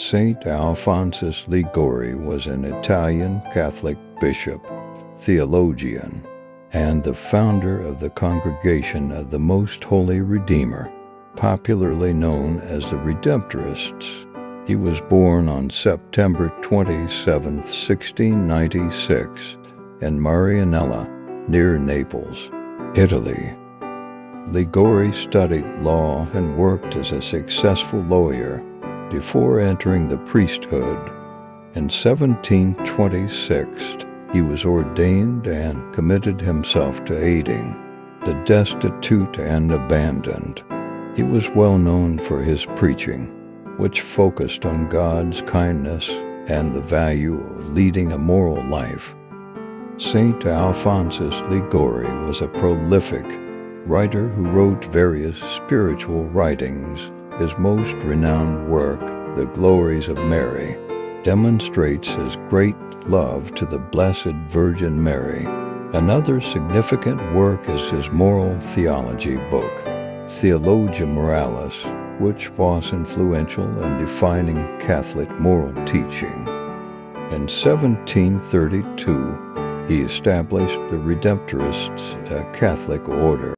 Saint Alphonsus Liguori was an Italian Catholic bishop, theologian, and the founder of the Congregation of the Most Holy Redeemer, popularly known as the Redemptorists. He was born on September 27, 1696, in Marianella, near Naples, Italy. Liguori studied law and worked as a successful lawyer before entering the priesthood. In 1726, he was ordained and committed himself to aiding the destitute and abandoned. He was well known for his preaching, which focused on God's kindness and the value of leading a moral life. Saint Alphonsus Liguori was a prolific writer who wrote various spiritual writings. His most renowned work, The Glories of Mary, demonstrates his great love to the Blessed Virgin Mary. Another significant work is his moral theology book, Theologia Moralis, which was influential in defining Catholic moral teaching. In 1732, he established the Redemptorists, a Catholic order.